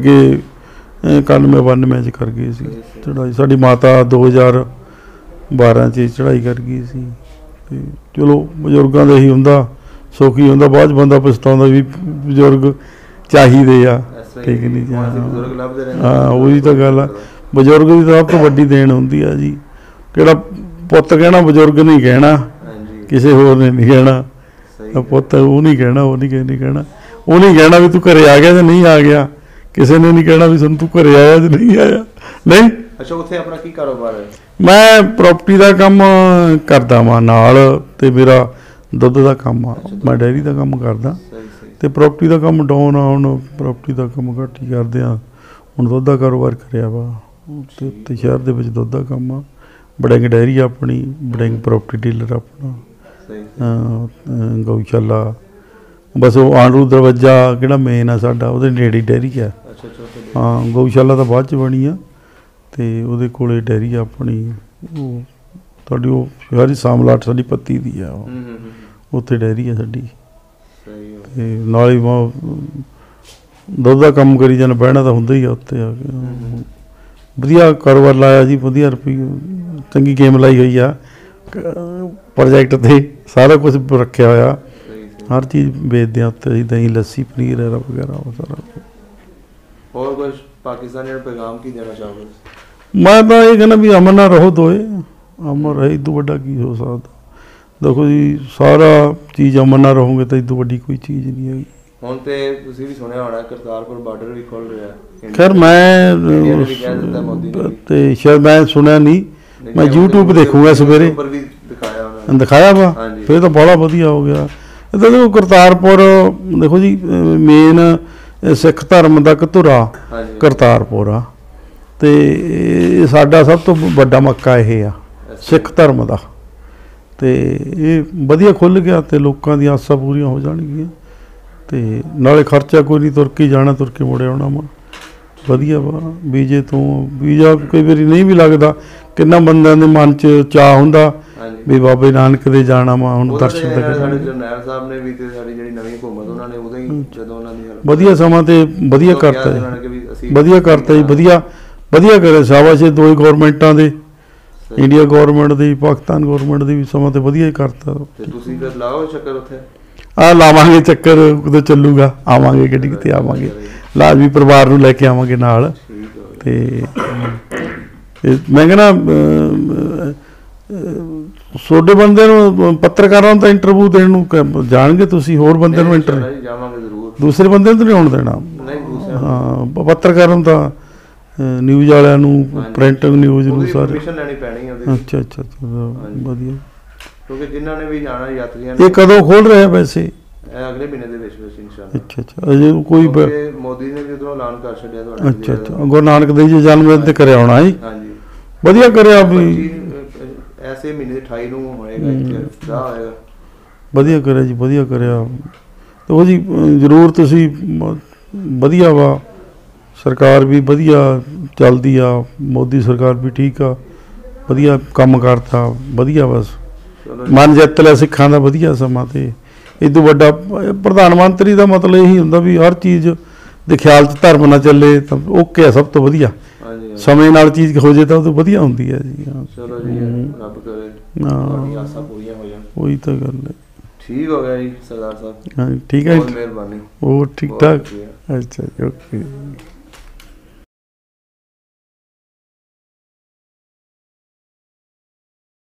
S1: ਗਏ 91 92 ਚ ਕਰ ਗਏ ਸੀ। ਚੜ੍ਹਾਈ ਸਾਡੀ ਮਾਤਾ 2012 ਚ ਚੜ੍ਹਾਈ ਕਰ ਗਈ ਸੀ। ਤੇ ਚਲੋ ਬਜ਼ੁਰਗਾਂ ਦਾ ਹੀ ਹੁੰਦਾ ਸੁਖੀ ਹੁੰਦਾ। ਬਾਅਦ ਬੰਦਾ ਪਛਤਾਉਂਦਾ ਵੀ ਬਜ਼ੁਰਗ ਚਾਹੀਦੇ ਆ ਠੀਕ ਨਹੀਂ ਜੀ, ਹਾਂ। ਉਹੀ ਤਾਂ ਗੱਲ ਆ। ਬਜ਼ੁਰਗ ਦੀ ਸਭ ਤੋਂ ਵੱਡੀ ਦੇਣ ਹੁੰਦੀ ਆ ਜੀ। ਕਿਹੜਾ ਪੁੱਤ ਕਹਿਣਾ ਬਜ਼ੁਰਗ ਨਹੀਂ ਕਹਿਣਾ। ਕਿਸੇ ਹੋਰ ਨੇ ਨਹੀਂ ਕਹਿਣਾ। ਪੁੱਤ ਉਹ ਨਹੀਂ ਕਹਿਣਾ ਉਹ ਨਹੀਂ ਕਹਿਣੀ ਕਹਿਣਾ। ਉਹ ਨਹੀਂ ਕਹਿਣਾ ਵੀ ਤੂੰ ਘਰੇ ਆ ਗਿਆ ਜਾਂ ਨਹੀਂ ਆ ਗਿਆ। ਕਿਸੇ ਨੇ ਨਹੀਂ ਕਹਿਣਾ ਵੀ ਸਾਨੂੰ ਤੂੰ ਘਰੇ ਆਇਆ ਜਾਂ ਨਹੀਂ ਆਇਆ। ਨਹੀਂ?
S2: ਅੱਛਾ ਉੱਥੇ ਆਪਣਾ ਕੀ ਕਾਰੋਬਾਰ ਹੈ?
S1: ਮੈਂ ਪ੍ਰਾਪਰਟੀ ਦਾ ਕੰਮ ਕਰਦਾ ਵਾਂ ਨਾਲ ਤੇ ਮੇਰਾ ਦੁੱਧ ਦਾ ਕੰਮ ਆ। ਮੈਂ ਡੈਰੀ ਦਾ ਕੰਮ ਕਰਦਾ। ਤੇ ਪ੍ਰਾਪਰਟੀ ਦਾ ਕੰਮ ਡਾਊਨ ਆ ਹੁਣ ਪ੍ਰਾਪਰਟੀ ਦਾ ਕੰਮ ਘੱਟ ਹੀ ਕਰਦੇ ਆ। ਹੁਣ ਦੁੱਧ ਦਾ ਕਾਰੋਬਾਰ ਕਰਿਆ ਵਾ। ਤੇ ਤੇ ਸ਼ਹਿਰ ਦੇ ਵਿੱਚ ਦੁੱਧ ਦਾ ਕੰਮ ਆ। ਬੜਿੰਗ ਡੈਰੀ ਆਪਣੀ ਬੜਿੰਗ ਪ੍ਰਾਪਰਟੀ ਡੀਲਰ ਆਪਣਾ।
S2: ਸਹੀ
S1: ਗਊਸ਼ਾਲਾ। ਬਸ ਉਹ ਆਂਡਰੂ ਦਰਵਾਜ਼ਾ ਕਿਹੜਾ ਮੇਨ ਆ ਸਾਡਾ ਉਹਦੇ ਨੇੜੇ ਡੈਰੀ ਆ।
S2: ਅੱਛਾ ਅੱਛਾ ਉੱਥੇ
S1: ਹਾਂ ਗਊਸ਼ਾਲਾ ਤਾਂ ਬਾਅਦ ਚ ਬਣੀ ਆ ਤੇ ਉਹਦੇ ਕੋਲੇ ਡੈਰੀ ਆ ਆਪਣੀ ਉਹ ਤੁਹਾਡੀ ਉਹ ਸ਼ਹਿਰੀ ਸਾਮਲਾਟ ਸਾਡੀ ਪੱਤੀ ਦੀ ਆ ਉਹ।
S2: ਹੂੰ ਹੂੰ ਹੂੰ
S1: ਉੱਥੇ ਡੈਰੀ ਆ ਸਾਡੀ।
S2: ਸਹੀ
S1: ਤੇ ਨਾਲ ਹੀ ਮੈਂ ਦੁੱਧ ਦਾ ਕੰਮ ਕਰੀ ਜਾਣਾ ਬਹਿਣਾ ਤਾਂ ਹੁੰਦਾ ਹੀ ਆ ਉੱਤੇ ਆ ਕੇ। ਵਧੀਆ ਕਾਰੋਬਾਰ ਲਾਇਆ ਜੀ ਵਧੀਆ ਰੁਪਈ ਚੰਗੀ ਗੇਮ ਲਾਈ ਹੋਈ ਆ। ਪ੍ਰੋਜੈਕਟ ਤੇ ਸਾਰਾ ਕੁਝ ਰੱਖਿਆ ਹੋਇਆ।
S2: ਸਹੀ ਸਹੀ।
S1: ਹਰ ਚੀਜ਼ ਵੇਚਦੇ ਆ ਉੱਤੇ ਅਸੀਂ ਦਹੀਂ ਲੱਸੀ ਪਨੀਰ ਵਗੈਰਾ ਵਗੈਰਾ ਉਹ ਸਾਰਾ ਕੁਛ।
S2: ਹੋਰ ਕੁਝ ਪਾਕਿਸਤਾਨੀ ਨੂੰ ਪੈਗਾਮ ਕੀ ਦੇਣਾ ਚਾਹੋਗੇ
S1: ਮੈਂ ਤਾਂ ਇਹ ਕਹਿੰਦਾ ਵੀ ਅਮਨ ਨਾਲ ਰਹੋ ਦੋਏ। ਅਮਨ ਰਹੇ ਇਦੋਂ ਵੱਡਾ ਕੀ ਹੋ ਸਕਦਾ? ਦੇਖੋ ਜੀ ਸਾਰਾ ਚੀਜ਼ ਅਮਨ ਨਾਲ ਰਹੋਗੇ ਤਾਂ ਇਦੋਂ ਵੱਡੀ ਕੋਈ ਚੀਜ਼ ਨਹੀਂ ਹੈਗੀ।
S2: ਹੁਣ ਤੇ ਤੁਸੀਂ ਵੀ ਸੁਣਿਆ ਹੋਣਾ ਕਰਤਾਰਪੁਰ ਬਾਰਡਰ ਵੀ ਖੁੱਲ ਰਿਹਾ। ਹੈ
S1: ਖੈਰ ਮੈਂ। ਤੇ ਸ਼ਾਇਦ ਮੈਂ ਸੁਣਿਆ ਨਹੀਂ। ਮੈਂ YouTube ਦੇਖੂੰਗਾ ਸਵੇਰੇ।
S2: ਉੱਪਰ ਵੀ ਦਿਖਾਇਆ ਉਹਨਾਂ
S1: ਦਿਖਾਇਆ ਵਾ। ਫਿਰ ਤਾਂ ਬੜਾ ਵਧੀਆ ਹੋ ਗਿਆ। ਇਹ ਤਾਂ ਦੇਖੋ ਕਰਤਾਰਪੁਰ ਦੇਖੋ ਜੀ ਮੇਨ ਸਿੱਖ ਧਰਮ ਦਾ
S2: ਹਾਂਜੀ।
S1: ਕਰਤਾਰਪੁਰ ਆ। ਤੇ ਇਹ ਸਾਡਾ ਸਭ ਤੋਂ ਵੱਡਾ ਮੱਕਾ ਇਹ ਆ। ਸਿੱਖ ਧਰਮ ਦਾ। ਤੇ ਇਹ ਵਧੀਆ ਖੁੱਲ ਗਿਆ ਤੇ ਲੋਕਾਂ ਦੀਆਂ ਆਸਾਂ ਪੂਰੀਆਂ ਹੋ ਜਾਣਗੀਆਂ। ਤੇ ਨਾਲੇ ਖਰਚਾ ਕੋਈ ਨਹੀਂ ਤੁਰ ਕੇ ਹੀ ਜਾਣਾ ਤੁਰ ਕੇ ਮੁੜੇ ਆਉਣਾ ਵਾ ਵਧੀਆ ਵਾ ਵੀਜ਼ੇ ਤੋਂ ਵੀਜ਼ਾ ਕਈ ਵਾਰੀ ਨਹੀਂ ਵੀ ਲੱਗਦਾ ਕਿੰਨਾ ਬੰਦਿਆਂ ਦੇ ਮਨ 'ਚ ਚਾਹ ਹੁੰਦਾ ਵੀ ਬਾਬੇ ਨਾਨਕ ਦੇ ਜਾਣਾ ਵਾ ਹੁਣ ਦਰਸ਼ਨ
S2: ਤੇ
S1: ਤਾਂ
S2: ਸਾਡੇ ਜਰਨੈਲ ਸਾਹਿਬ ਨੇ ਵੀ ਤੇ ਸਾਡੀ ਜਿਹੜੀ ਨਵੀਂ ਹਕੂਮਤ ਉਹਨਾਂ ਨੇ ਉਦੋਂ ਹੀ ਜਦੋਂ ਉਹਨਾਂ ਦੀ
S1: ਵਧੀਆ ਸਮਾਂ ਤੇ ਵਧੀਆ ਕਰਤਾ ਜੀ। ਵਧੀਆ ਕਰਤਾ ਜੀ ਵਧੀਆ ਵਧੀਆ ਕਰਿਆ। ਸ਼ਾਬਾਸ਼ ਇਹ ਦੋਈ ਗਵਰਨਮੈਂਟਾਂ ਦੇ। ਇੰਡੀਆ ਗਵਰਨਮੈਂਟ ਦੀ ਪਾਕਿਸਤਾਨ ਗਵਰਨਮੈਂਟ ਦੀ ਵੀ ਸਮਾਂ ਤੇ ਵਧੀਆ ਹੀ ਕਰਤਾ।
S2: ਤੇ ਤੁਸੀਂ ਫਿਰ ਲਾਓ ਚੱਕਰ ਉੱਥੇ?
S1: ਆ ਲਾਵਾਂਗੇ ਚੱਕਰ ਕਦੋਂ ਚੱਲੂਗਾ ਆਵਾਂਗੇ ਗੱਡੀ ਕਿਤੇ ਆਵਾਂਗੇ। ਲਾਜ਼ਮੀ ਪਰਿਵਾਰ ਨੂੰ ਲੈ ਕੇ ਆਵਾਂਗੇ ਨਾਲ। ਤੇ ਮੈਂ ਕਹਿੰਦਾ ਤੁਹਾਡੇ ਬੰਦੇ ਨੂੰ ਪੱਤਰਕਾਰਾਂ ਨੂੰ ਤਾਂ ਇੰਟਰਵਿਊ ਦੇਣ ਨੂੰ ਜਾਣਗੇ ਤੁਸੀਂ ਹੋਰ ਬੰਦੇ ਨੂੰ ਇੰਟਰ
S2: ਨਹੀਂ, ਜਾਵਾਂਗੇ ਜ਼ਰੂਰ।
S1: ਦੂਸਰੇ ਬੰਦੇ ਨੂੰ ਤਾਂ ਨਹੀਂ ਆਉਣ ਦੇਣਾ। ਹਾਂ ਪੱਤਰਕਾਰਾਂ ਨੂੰ ਤਾਂ ਨਿਊਜ਼ ਵਾਲਿਆਂ ਨੂੰ
S2: ਹਾਂਜੀ।
S1: ਪ੍ਰਿੰਟਿੰਗ ਨਿਊਜ਼ ਨੂੰ ਸਾਰੇ।
S2: ਪਰਮਿਸ਼ਨ ਲੈਣੀ ਪੈਣੀ ਹੈ ਉਹਦੀ।
S1: ਅੱਛਾ ਅੱਛਾ। ਵਧੀਆ।
S2: ਕਿਉਂਕਿ ਜਿਨ੍ਹਾਂ ਨੇ ਵੀ ਜਾਣਾ ਯਾਤਰੀਆਂ
S1: ਇਹ ਕਦੋਂ ਖੋਲ ਰਹੇ ਆ ਵੈਸੇ?
S2: ਅਗਲੇ ਮਹੀਨੇ ਦੇ ਵਿੱਚ ਵਿੱਚ ਇਨਸ਼ਾਅੱਲਾ
S1: ਅੱਛਾ ਅੱਛਾ। ਅਜੇ ਕੋਈ ਬ-
S2: ਕਿਉਂਕਿ ਮੋਦੀ ਨੇ ਉਧਰੋਂ ਐਲਾਨ ਕਰ ਛੱਡਿਆ ਤੁਹਾਡੇ
S1: ਅੱਛਾ ਅੱਛਾ। ਗੁਰੂ ਨਾਨਕ ਦੇਵ ਜੀ ਜਨਮ ਦਿਨ ਤੇ ਕਰਿਆ ਹੋਣਾ ਜੀ।
S2: ਹਾਂਜੀ।
S1: ਵਧੀਆ ਕਰਿਆ ਵੀ।
S2: 25 ਅਹ, ਐਸੇ ਮਹੀਨੇ ਦੇ 28 ਨੂੰ ਹੋਏਗਾ ਇੱਥੇ ਰਾਹ ਹੋਏਗਾ।
S1: ਵਧੀਆ ਕਰਿਆ ਜੀ ਵਧੀਆ ਕਰਿਆ। ਤੇ ਉਹ ਜੀ ਜ਼ਰੂਰ ਤੁਸੀਂ ਮ- ਵਧੀਆ ਵਾ। ਸਰਕਾਰ ਵੀ ਵਧੀਆ ਚੱਲਦੀ ਆ। ਮੋਦੀ ਸਰਕਾਰ ਵੀ ਠੀਕ ਆ। ਵਧੀਆ ਕੰਮ ਕਰਤਾ। ਵਧੀਆ ਬਸ।
S2: ਚਲੋ
S1: ਮਨ ਜਿੱਤ ਲਿਆ ਸਿੱਖਾਂ ਦਾ ਵਧੀਆ ਸਮਾਂ ਤੇ। ਇਦੋਂ ਵੱਡਾ ਪ- ਪ੍ਰਧਾਨ ਮੰਤਰੀ ਦਾ ਮਤਲਬ ਇਹੀ ਹੁੰਦਾ ਵੀ ਹਰ ਚੀਜ਼ ਦੇ ਖਿਆਲ 'ਚ ਧਰਮ ਨਾ ਚੱਲੇ ਤਾਂ ਓਕੇ ਆ ਸਭ ਤੋਂ ਵਧੀਆ। ਸਮੇਂ ਨਾਲ ਚੀਜ਼ ਹੋ ਜੇ ਤਾਂ ਉਹ ਤੋਂ ਵਧੀਆ ਹੁੰਦੀ ਹੈ ਜੀ
S2: ਚਲੋ ਜੀ ਰੱਬ ਕਰੇ।
S1: ਹਾਂ।
S2: ਤੁਹਾਡੀ ਆਸਾਂ ਪੂਰੀਆਂ ਹੋ ਜਾਣ
S1: ਉਹੀ ਤਾਂ ਗੱਲ ਹੈ।
S2: ਠੀਕ ਹੋ ਗਿਆ ਜੀ ਸਰਦਾਰ ਸਾਹਿਬ।
S1: ਹਾਂ ਠੀਕ ਹੈ
S2: ਬਹੁਤ
S1: ਜੀ
S2: ਮਿਹਰਬਾਨੀ।
S1: ਹੋਰ ਠੀਕ ਠਾਕ। ਅੱਛਾ ਓਕੇ